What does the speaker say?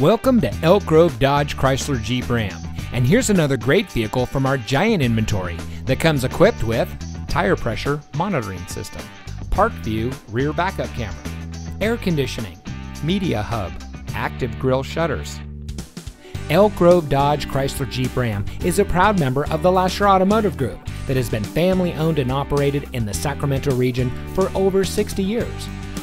Welcome to Elk Grove Dodge Chrysler Jeep Ram. And here's another great vehicle from our giant inventory that comes equipped with tire pressure monitoring system, park view rear backup camera, air conditioning, media hub, active grille shutters. Elk Grove Dodge Chrysler Jeep Ram is a proud member of the Lasher Automotive Group that has been family owned and operated in the Sacramento region for over 60 years.